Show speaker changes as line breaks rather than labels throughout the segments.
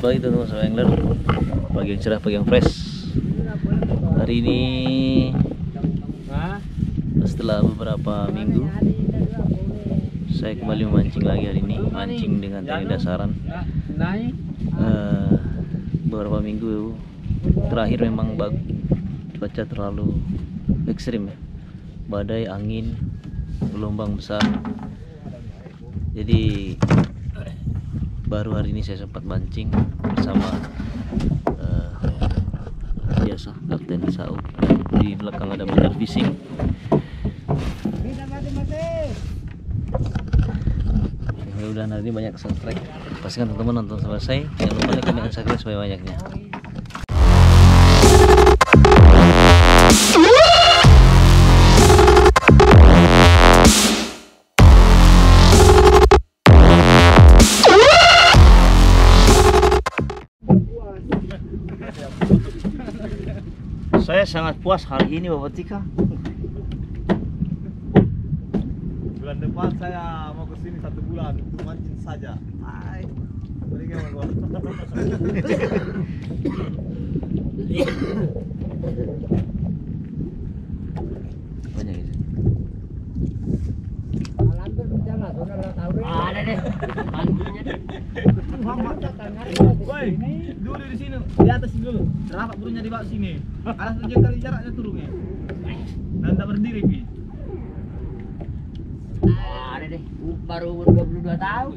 pagi teman-teman sama angler Pagi yang cerah, pagi yang fresh. Hari ini Setelah beberapa minggu Saya kembali memancing lagi hari ini Mancing dengan teknik dasaran. Eh, Beberapa minggu terakhir memang cuaca terlalu ekstrim ya. Badai, angin, gelombang besar. Jadi baru hari ini saya sempat mancing bersama eh, biasa Kapten Sau. Di belakang ada motor fishing mudah-mudahan hari ini banyak subscribe pastikan teman-teman nonton selesai jangan lupa like comment dan subscribe supaya sangat puas hari ini Bapak Tika
Bulan depan saya mau ke sini satu bulan untuk mancing saja. Hai.
Banyak itu
Ada deh. Mantunya deh.
Woi, dulu di sini di atas dulu. Rapat burungnya di bawah sini. Ada satu kali jaraknya turunnya. Dan tak berdiri pi.
Ada deh. Baru umur 22 tahun.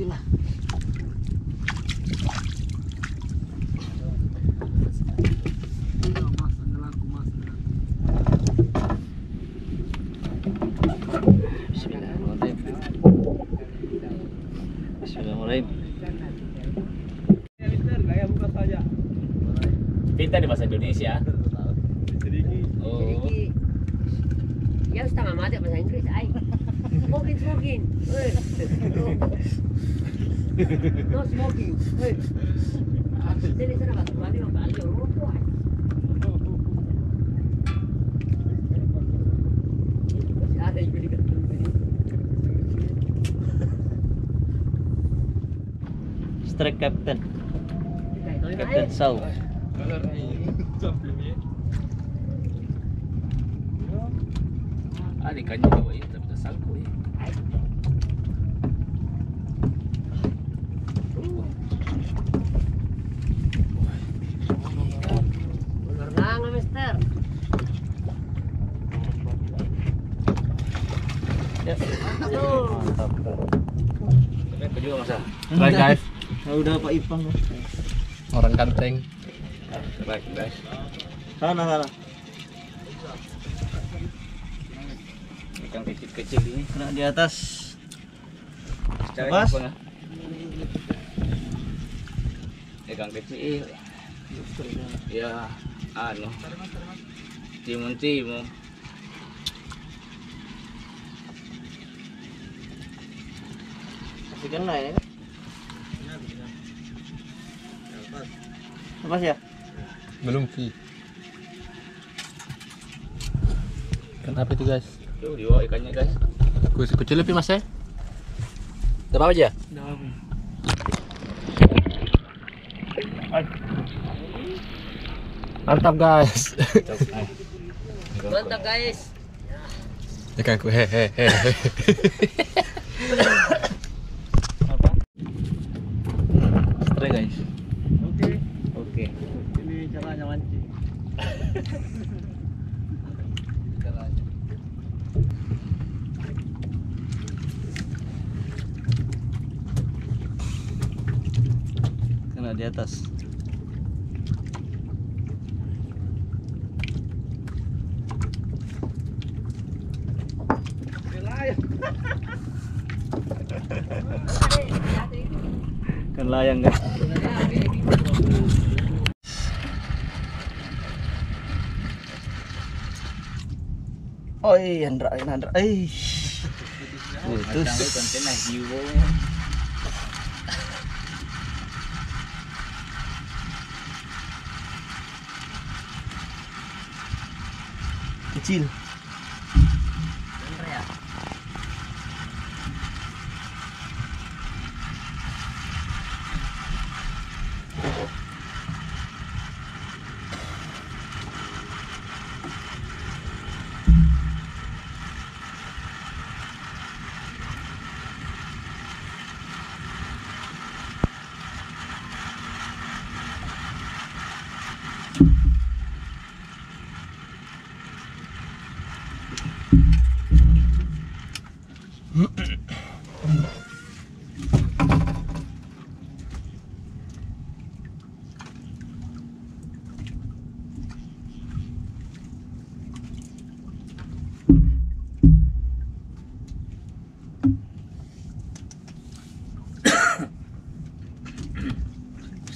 oke lah Bismillahirrahmanirrahim Bismillahirrahmanirrahim
Ya, Mister, gaya buka saja.
Pintar di bahasa Indonesia.
Sedikit.
Oh.
Jadi ya setengah mati bahasa Inggris ay. Smoking smoking. Hey. No smoking. Hey. Sana bahasa Bali Bali rokok. ada yang
Strike Captain Captain Sau
Tapi.
Bener banget, Mister.
Ya. Mantap.
Tapi juga.
Try guys.
Ya udah Pak Ipang ya.
Orang ganteng.
Baik, guys.
Sana sana.
Ikan kecil-kecil ini.
Kena di atas.
Nggak? Ikan kecil. Ya, anu. Timun-timun.
Masih kena ya. Lepas ya?
Belum Ki. Kan apa itu guys?
Tuh, di bawah ikannya, guys.
Kecil kecil lebih mas ya?
Dapat apa aja?
Mantap guys.
Mantap, guys.
Ikan ku hehehe.
Apa? Strike guys.
Oke.
Oke.
Ini caranya mancing.
Kena di atas. Kan layang guys. Oi, Andra, Andra. Eh. Putus. Kecil.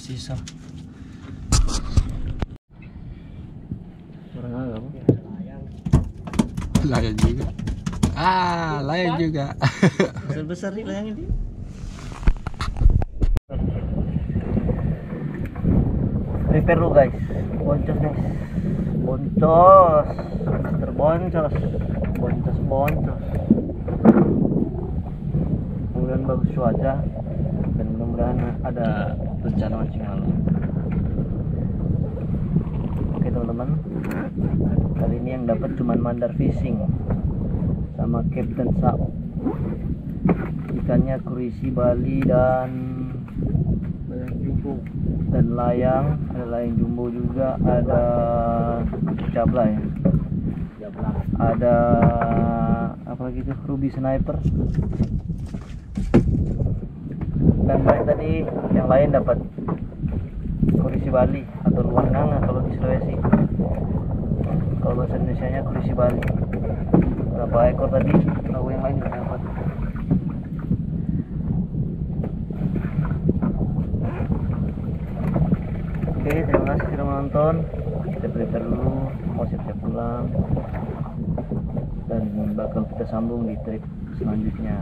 Sisa. Orang agak apa?
Layan juga. Ah, layan juga.
besar besar nih layang ini prepare dulu guys. Boncos guys. Boncos. Mister boncos. Boncos boncos. Mudah-mudahan bagus cuaca. Dan mudah-mudahan ada rencana mancing lalu oke teman-teman. Kali ini yang dapat cuman mandar fishing sama Captain Sao. Ikannya kurisi Bali dan dan layang ada layang jumbo juga ada jabla ya ada apa lagi tuh ruby sniper dan lain tadi yang lain dapat kurisi Bali atau luar nanga kalau di Sulawesi. Kalau bahasa Indonesia nya kurisi Bali. Berapa ekor tadi? Tahu yang lain nggak dapat. Oke terima kasih sudah menonton. Kita prepare dulu mau siap-siap pulang. Dan bakal kita sambung di trip selanjutnya